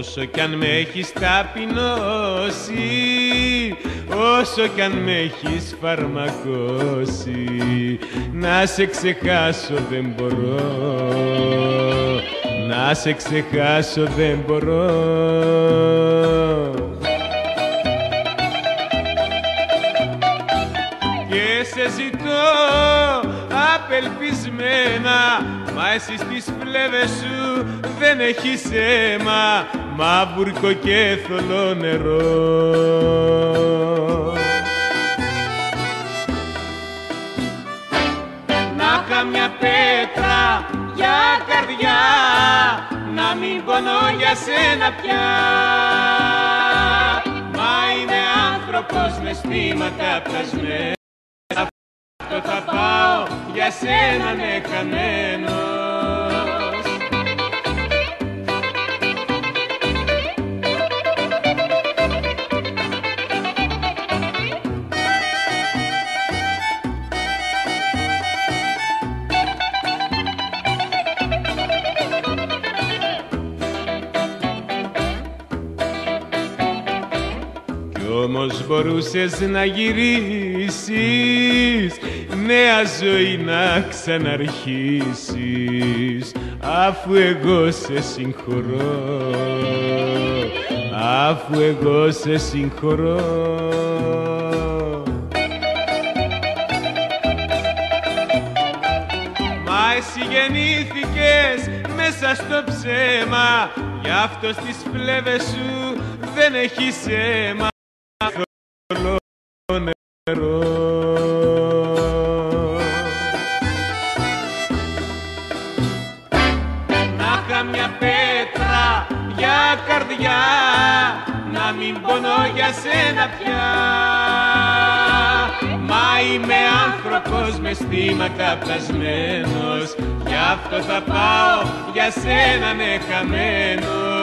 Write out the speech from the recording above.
Όσο κι αν με έχεις ταπεινώσει Όσο κι αν με έχεις φαρμακώσει Να σε ξεχάσω δεν μπορώ. Να σε ξεχάσω δεν μπορώ. Και σε ζητώ απελπισμένα Μα εσύ στις φλέβες σου δεν έχεις αίμα Μαύρικο και θολό νερό. Να είχα μια πέτρα για καρδιά Να μην πονώ για σένα πια. Μα είμαι άνθρωπος με στήματα πλασμένα. Αυτό θα πάω για σένα ναι χαμένος όμως μπορούσες να γυρίσεις Νέα ζωή να ξαναρχίσεις. Αφού εγώ σε συγχωρώ Αφού εγώ σε συγχωρώ. Μα εσύ γεννήθηκες μέσα στο ψέμα Γι' αυτό στις φλέβες σου δεν έχεις αίμα. θολό νερό Να είχα μια πέτρα για καρδιά Να μην πονώ για σένα πια. Μα είμαι άνθρωπος με στήματα πλασμένος Γι' αυτό θα πάω για σένα ναι χαμένος